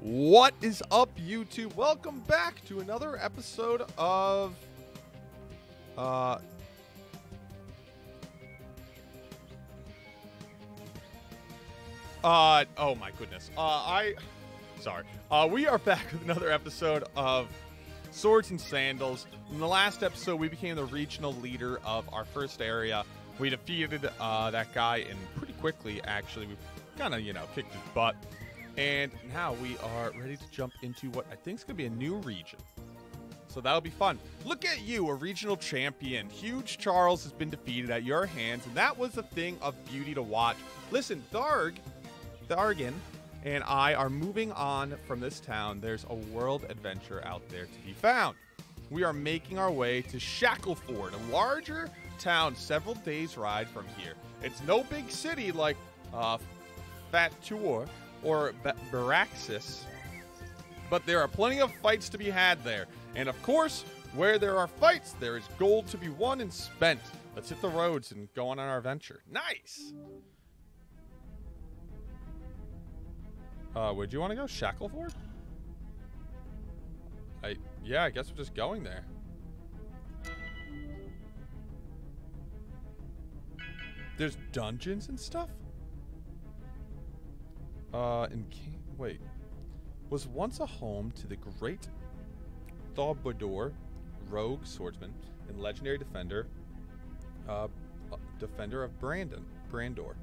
What is up, YouTube? Welcome back to another episode of uh Uh oh my goodness. Uh I sorry. Uh we are back with another episode of Swords and Sandals. In the last episode we became the regional leader of our first area. We defeated uh that guy and pretty quickly actually. We kind of, you know, kicked his butt. And now we are ready to jump into what I think is going to be a new region. So that'll be fun. Look at you, a regional champion. Huge Charles has been defeated at your hands, and that was a thing of beauty to watch. Listen, Tharg, Thargan, and I are moving on from this town. There's a world adventure out there to be found. We are making our way to Shackleford, a larger town several days' ride from here. It's no big city like uh, Fatur or Baraxis, but there are plenty of fights to be had there. And of course, where there are fights, there is gold to be won and spent. Let's hit the roads and go on our adventure. Nice! Uh, where'd you want to go? Shackleford? I, yeah, I guess we're just going there. There's dungeons and stuff? Uh, in wait, was once a home to the great Thobador, rogue swordsman and legendary defender, uh, defender of Brandon, Brandor,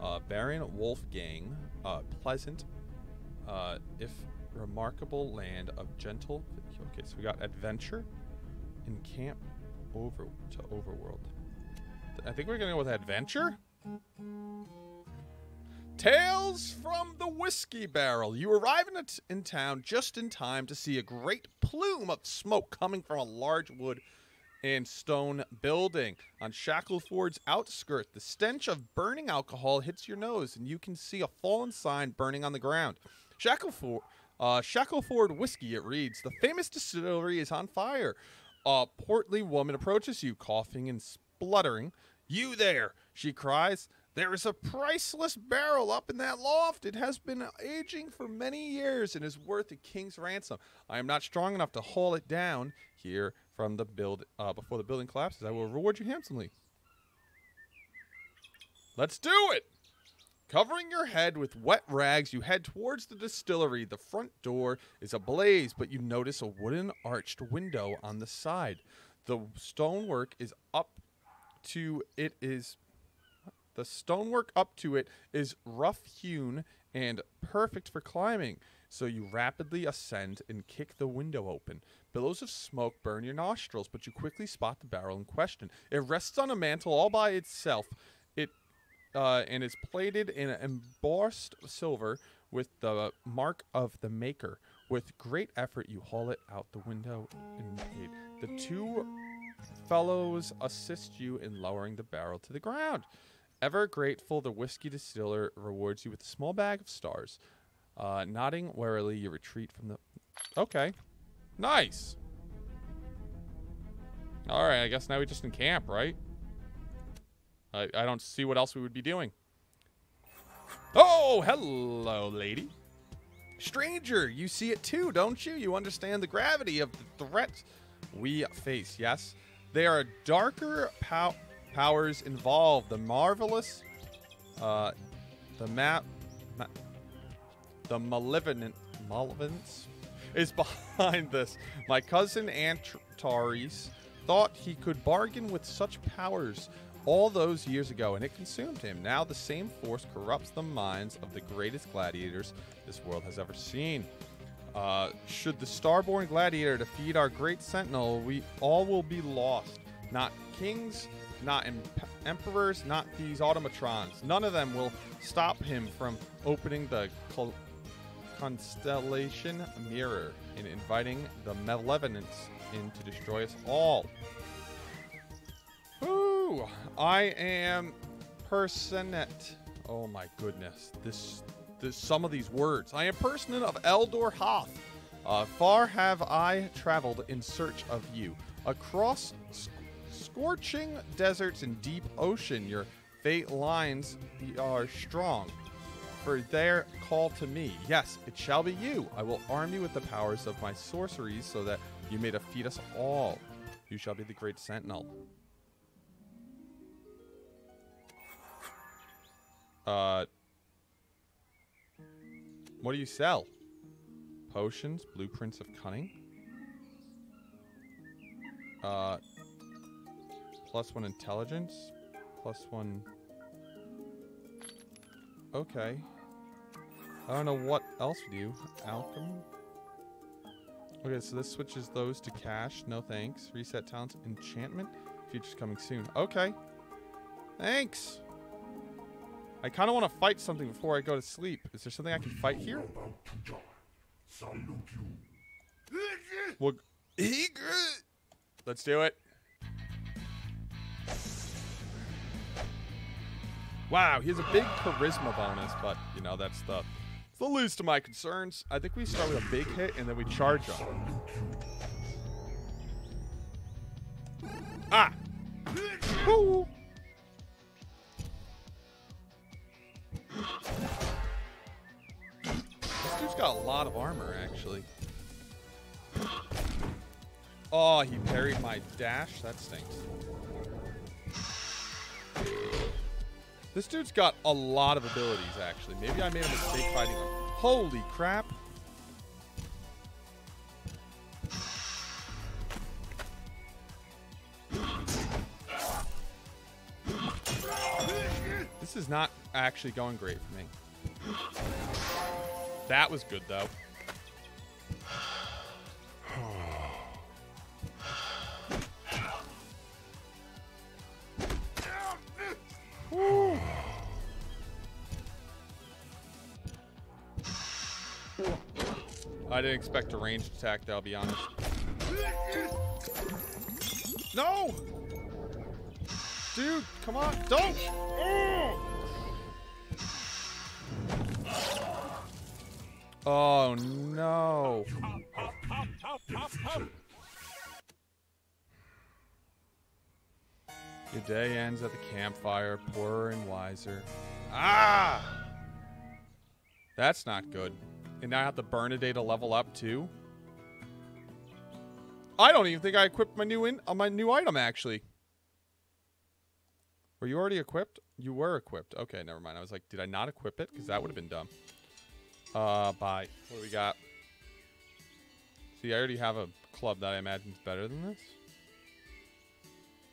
uh, Baron Wolfgang, uh, pleasant, uh, if remarkable land of gentle. Okay, so we got adventure, and camp over to overworld. I think we're gonna go with adventure. Tales from the Whiskey Barrel. You arrive in, in town just in time to see a great plume of smoke coming from a large wood and stone building. On Shackleford's outskirts, the stench of burning alcohol hits your nose, and you can see a fallen sign burning on the ground. Shackleford, uh, Shackleford Whiskey, it reads The famous distillery is on fire. A portly woman approaches you, coughing and spluttering. You there, she cries. There is a priceless barrel up in that loft. It has been aging for many years and is worth a king's ransom. I am not strong enough to haul it down here from the build uh, before the building collapses. I will reward you handsomely. Let's do it. Covering your head with wet rags, you head towards the distillery. The front door is ablaze, but you notice a wooden arched window on the side. The stonework is up to it is the stonework up to it is rough hewn and perfect for climbing, so you rapidly ascend and kick the window open. Billows of smoke burn your nostrils, but you quickly spot the barrel in question. It rests on a mantle all by itself. It uh, and is plated in embossed silver with the mark of the maker. With great effort, you haul it out the window and. The two fellows assist you in lowering the barrel to the ground. Ever grateful, the whiskey distiller rewards you with a small bag of stars. Uh, nodding warily, you retreat from the. Okay. Nice. Alright, I guess now we just in camp, right? I, I don't see what else we would be doing. Oh, hello, lady. Stranger, you see it too, don't you? You understand the gravity of the threat we face, yes? They are a darker pow powers involved. The marvelous, uh, the map, ma the malevolent, malevolence is behind this. My cousin Antares thought he could bargain with such powers all those years ago, and it consumed him. Now the same force corrupts the minds of the greatest gladiators this world has ever seen. Uh, should the starborn gladiator defeat our great sentinel, we all will be lost. Not kings, not em emperors, not these automatrons. None of them will stop him from opening the constellation mirror and inviting the malevolence in to destroy us all. Ooh, I am Personet. Oh my goodness, this, this some of these words. I am Personet of Eldor Hoth. Uh, far have I traveled in search of you. Across scorching deserts and deep ocean, your fate lines are strong. for their call to me. Yes, it shall be you. I will arm you with the powers of my sorceries so that you may defeat us all. You shall be the great sentinel. Uh, what do you sell? Potions, blueprints of cunning. Uh, plus one intelligence, plus one. Okay. I don't know what else we do. Alchemy. Okay, so this switches those to cash. No thanks. Reset talents. Enchantment. Future's coming soon. Okay. Thanks. I kind of want to fight something before I go to sleep. Is there something I can fight here? Well, let's do it. Wow, he has a big charisma bonus, but you know that's the the least of my concerns. I think we start with a big hit and then we charge him. Ah! Woo! This dude's got a lot of armor, actually. Oh, he parried my dash? That stinks. This dude's got a lot of abilities, actually. Maybe I made a mistake fighting him. Holy crap. This is not actually going great for me. That was good, though. I didn't expect a ranged attack, though, I'll be honest. No! Dude, come on, don't! Oh, no. Your day ends at the campfire, poorer and wiser. Ah! That's not good. And now I have to burn a day to level up too. I don't even think I equipped my new in uh, my new item actually. Were you already equipped? You were equipped. Okay, never mind. I was like, did I not equip it? Because that would have been dumb. Uh, bye. What do we got? See, I already have a club that I imagine is better than this.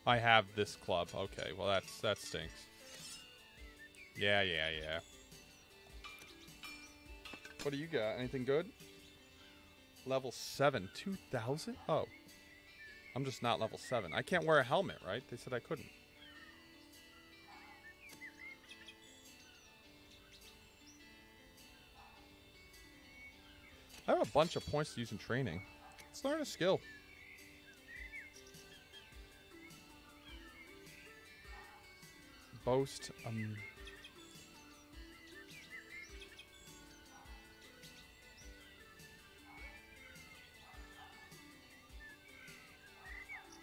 I have this club. Okay, well that's that stinks. Yeah, yeah, yeah. What do you got? Anything good? Level 7. 2,000? Oh. I'm just not level 7. I can't wear a helmet, right? They said I couldn't. I have a bunch of points to use in training. Let's learn a skill. Boast. Um,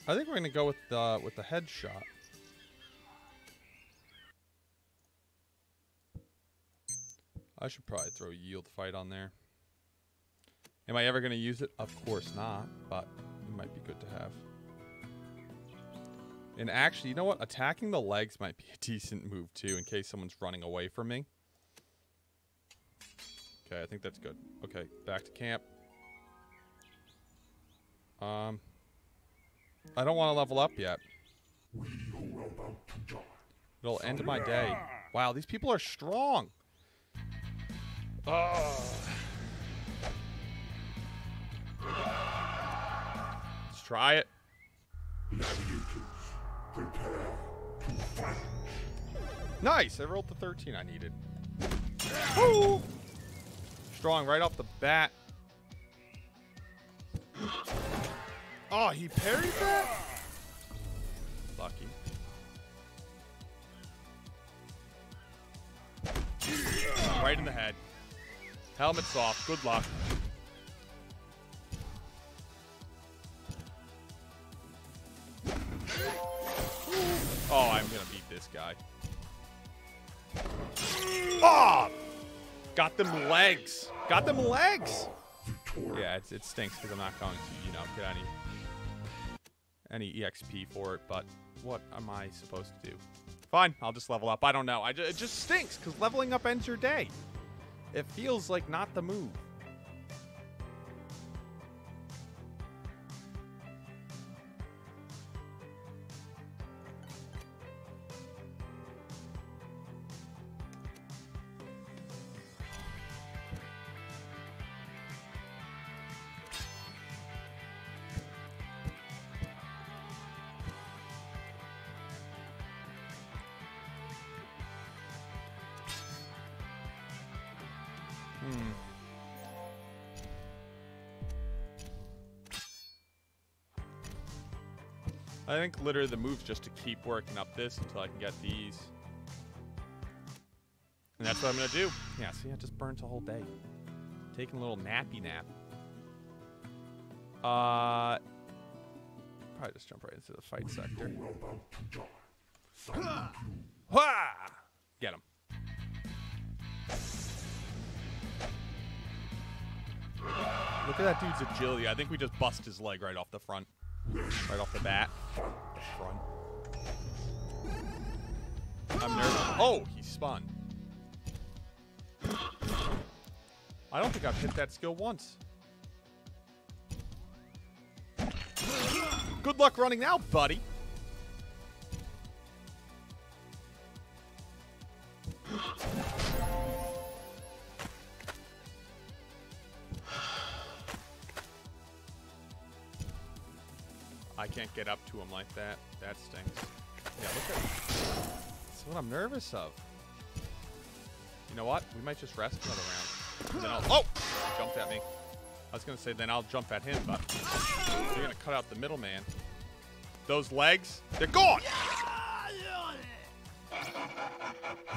I think we're gonna go with the with the headshot. I should probably throw yield fight on there. Am I ever gonna use it? Of course not, but it might be good to have. And actually, you know what? Attacking the legs might be a decent move too, in case someone's running away from me. Okay, I think that's good. Okay, back to camp. Um, I don't want to level up yet. It'll end my day. Wow, these people are strong. Oh. Let's try it. Nice. I rolled the 13 I needed. Woo! Strong right off the bat. Oh, he parried that? Lucky. Right in the head. Helmet's off. Good luck. Oh, I'm gonna beat this guy. Oh! Got them legs. Got them legs. Yeah, it's, it stinks because I'm not going to, you know, get any any EXP for it. But what am I supposed to do? Fine, I'll just level up. I don't know. I ju- it just stinks because leveling up ends your day. It feels like not the move. Hmm. I think literally the move's just to keep working up this until I can get these. And that's what I'm gonna do. Yeah, see, I just burnt a whole day. Taking a little nappy nap. Uh probably just jump right into the fight sector. Wah! Look at that dude's agility. I think we just bust his leg right off the front. Right off the bat. The front. I'm nervous. Oh, he spun. I don't think I've hit that skill once. Good luck running now, buddy. Get up to him like that. That stinks. Yeah, look at That's what I'm nervous of. You know what? We might just rest another round. And then I'll, oh! He jumped at me. I was to say then I'll jump at him, but you're to cut out the middleman. Those legs, they're gone!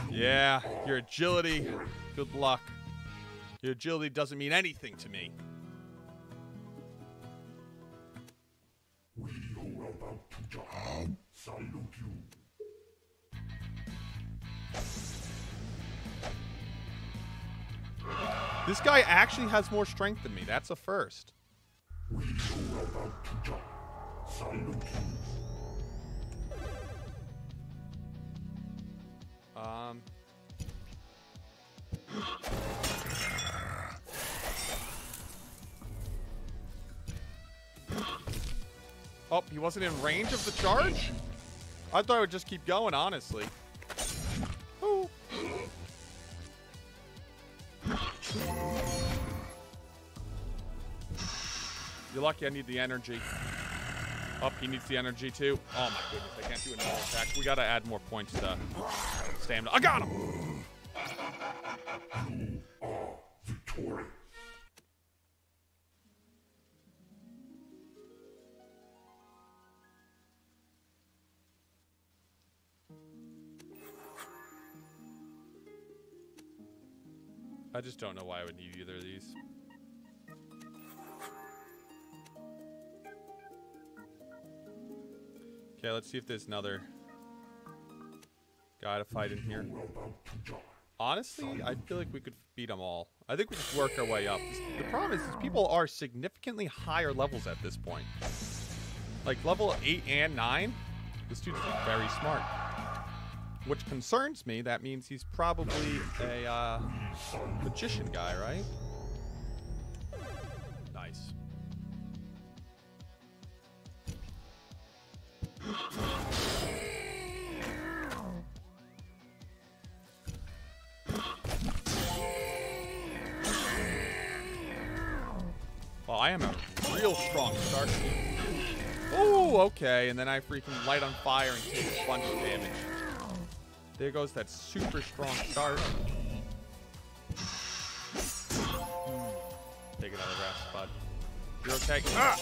Yeah, your agility, good luck. Your agility doesn't mean anything to me. This guy actually has more strength than me. That's a first. Um. Oh, he wasn't in range of the charge? I thought I would just keep going, honestly. You're lucky I need the energy. Oh, he needs the energy too. Oh my goodness, I can't do another attack. We gotta add more points to stamina. I got him! Just don't know why I would need either of these. Okay, let's see if there's another guy to fight in here. Honestly, I feel like we could beat them all. I think we just work our way up. The problem is, people are significantly higher levels at this point. Like level 8 and 9, this dude's very smart. Which concerns me. That means he's probably a uh, magician guy, right? Nice. Well, I am a real strong start. Oh, okay. And then I freaking light on fire and take a bunch of damage. There goes that super strong start. Hmm. Take another rest, bud. You're okay. Ah!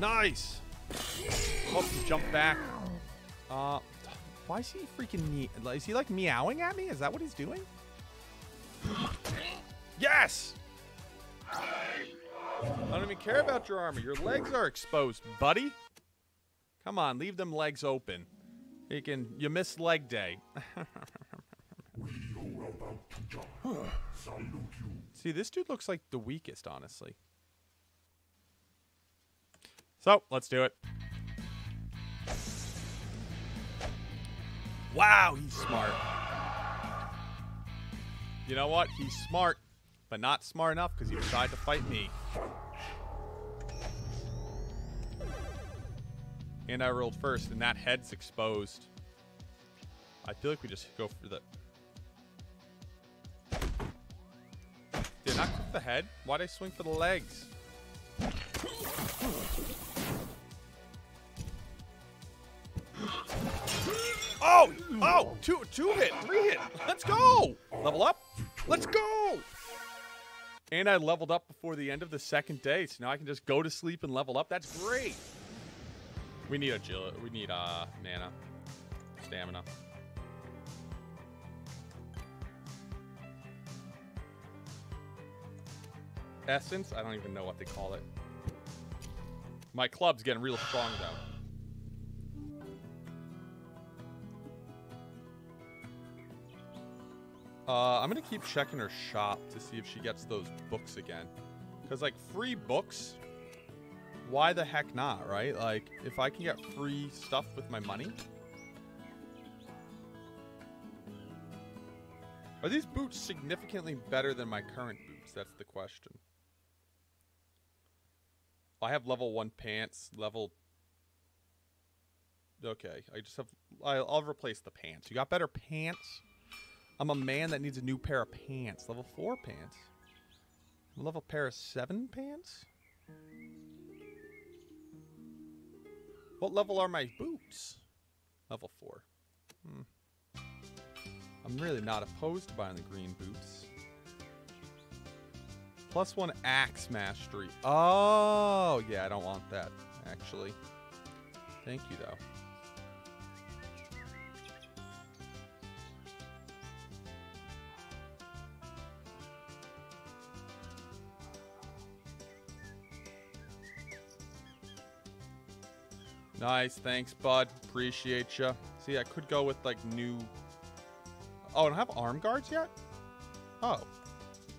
Nice! Oh, he jumped back. Uh, why is he freaking me? Is he like meowing at me? Is that what he's doing? Yes! I don't even care about your armor. Your legs are exposed, buddy. Come on, leave them legs open. You can you missed leg day. See, this dude looks like the weakest, honestly. So, let's do it. Wow, he's smart. You know what? He's smart, but not smart enough because he decided to fight me. And I rolled first, and that head's exposed. I feel like we just go for the... Did I not the head? Why'd I swing for the legs? Oh! Oh! Two, two hit, three hit. Let's go! Level up. Let's go! And I leveled up before the end of the second day, so now I can just go to sleep and level up. That's great. We need agility. We need uh mana, stamina. Essence? I don't even know what they call it. My club's getting real strong though. Uh, I'm gonna keep checking her shop to see if she gets those books again. Cause like free books, why the heck not, right? Like if I can get free stuff with my money. Are these boots significantly better than my current boots? That's the question. I have level one pants, level. Okay, I just have. I'll, I'll replace the pants. You got better pants? I'm a man that needs a new pair of pants. Level 4 pants. Level pair of 7 pants? What level are my boots? Level 4. Hmm. I'm really not opposed to buying the green boots. Plus one axe mastery. Oh, yeah, I don't want that, actually. Thank you, though. Nice, thanks, bud. Appreciate you. See, I could go with like new. Oh, I don't have arm guards yet. Oh,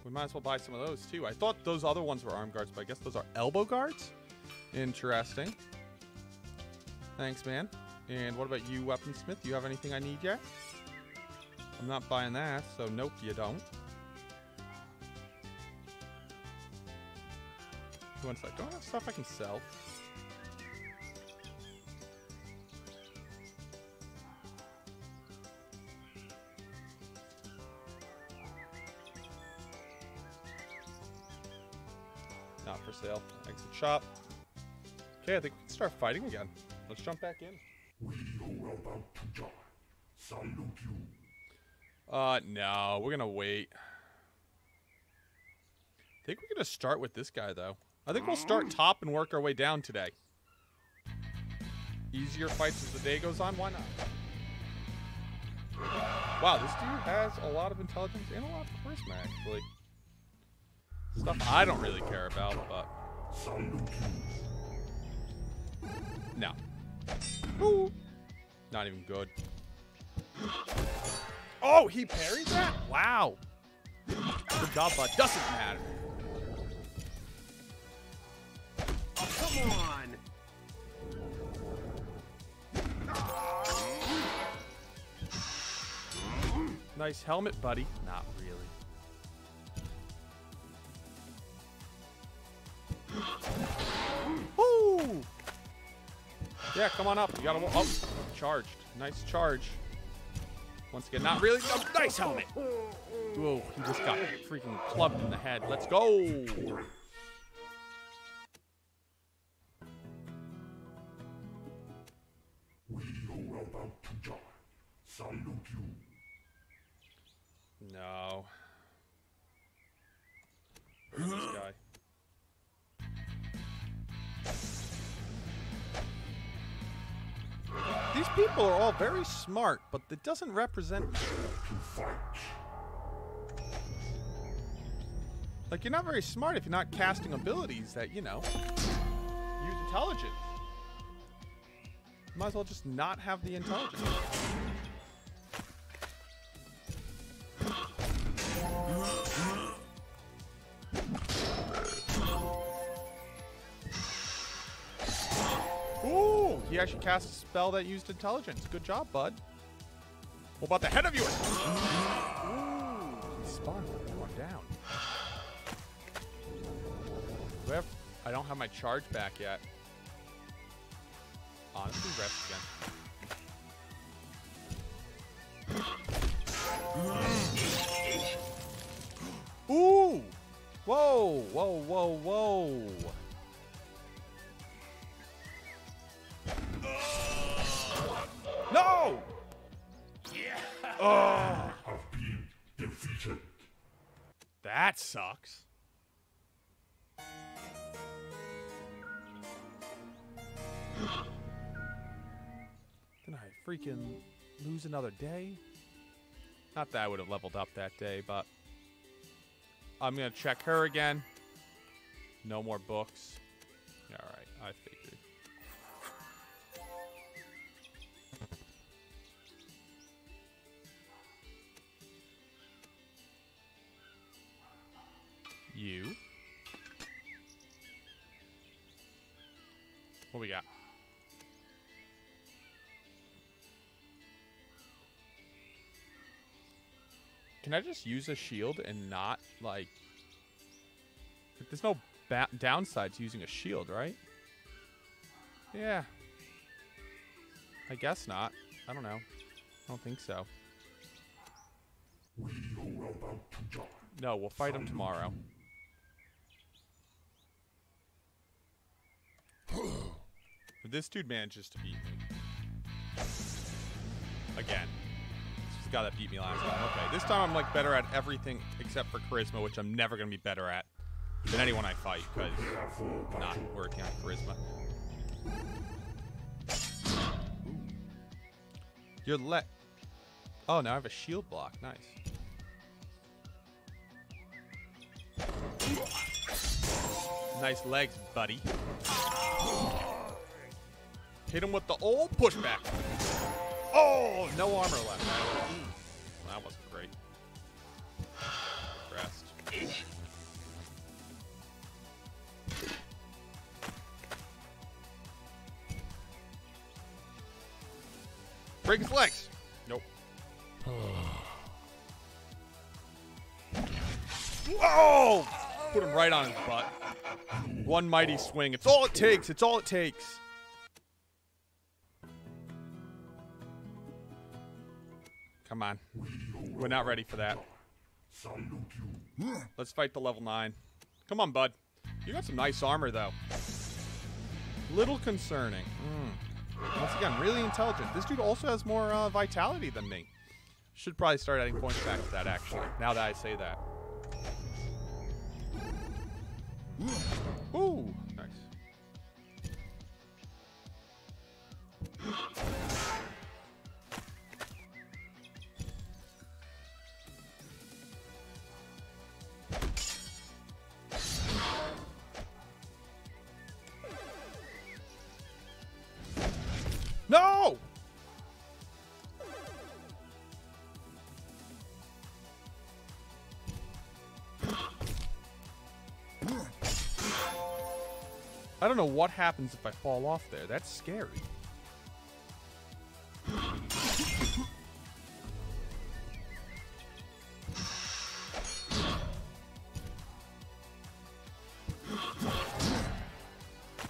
we might as well buy some of those too. I thought those other ones were arm guards, but I guess those are elbow guards. Interesting. Thanks, man. And what about you, Weaponsmith? Do you have anything I need yet? I'm not buying that, so nope, you don't. One sec. Don't I have stuff I can sell? Shop. Okay, I think we can start fighting again. Let's jump back in. We are about to die. Salute you. Uh, no, we're gonna wait. I think we're gonna start with this guy though. I think we'll start top and work our way down today. Easier fights as the day goes on. Why not? Wow, this dude has a lot of intelligence and a lot of charisma, actually. Stuff I don't really care about, but. No. Ooh. Not even good. Oh, he parries that? Wow. Good job, bud. Doesn't matter. Oh, come on! Nice helmet, buddy. Not really. Yeah, come on up. You gotta. Oh, charged. Nice charge. Once again, not really. Oh, nice helmet. Whoa, he just got freaking clubbed in the head. Let's go. Very smart, but it doesn't represent. Like, you're not very smart if you're not casting abilities that, you know, use intelligence. Might as well just not have the intelligence. Actually cast a spell that used intelligence. Good job, bud. What about the head of yours? Ooh, spawn one down. Do I have? I don't have my charge back yet. Honestly, rest again. Ooh! Whoa! Whoa! Whoa! Whoa! Oh, Have been defeated. that sucks. Then I freaking lose another day. Not that I would have leveled up that day, but I'm gonna check her again. No more books. All right, I figured. You. What we got? Can I just use a shield and not like? There's no ba- downside to using a shield, right? Yeah. I guess not. I don't know. I don't think so. We are about to die. No, we'll fight him tomorrow. This dude manages to beat me. Again. This guy that beat me last time. Okay, this time I'm like better at everything except for charisma, which I'm never gonna be better at than anyone I fight, because not working on charisma. Your le Oh, now I have a shield block. Nice. Nice legs, buddy. Hit him with the old pushback. Oh, no armor left. Ooh, that wasn't great. Rest. Break his legs. Nope. Oh! Put him right on his butt. One mighty swing. It's all it takes. It's all it takes. Come on. We're not ready for that. Let's fight the level 9. Come on, bud. You got some nice armor, though. Little concerning. Mm. Once again, really intelligent. This dude also has more uh, vitality than me. Should probably start adding points back to that, actually, now that I say that. Ooh, I don't know what happens if I fall off there. That's scary.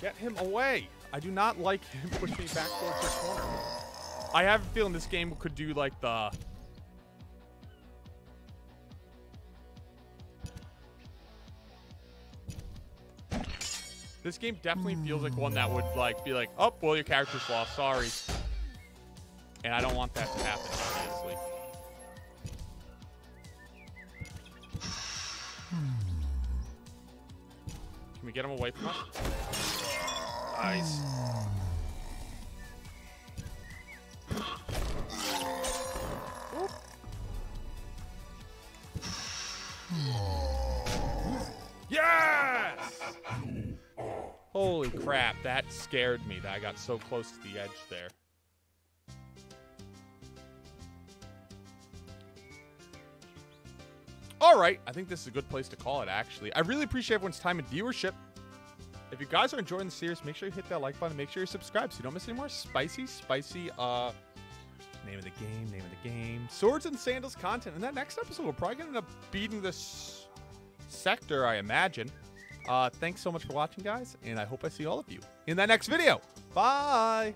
Get him away. I do not like him pushing me back towards the corner. I have a feeling this game could do like the This game definitely feels like one that would like be like, oh, well, your character's lost. Sorry. And I don't want that to happen, obviously. Can we get him away from us? Nice. Crap, that scared me that I got so close to the edge there. All right, I think this is a good place to call it, actually. I really appreciate everyone's time and viewership. If you guys are enjoying the series, make sure you hit that like button. Make sure you subscribe so you don't miss any more spicy, spicy, uh, name of the game, name of the game, swords and sandals content. In that next episode, we're probably going to end up beating this sector, I imagine. Uh, thanks so much for watching, guys, and I hope I see all of you in that next video. Bye!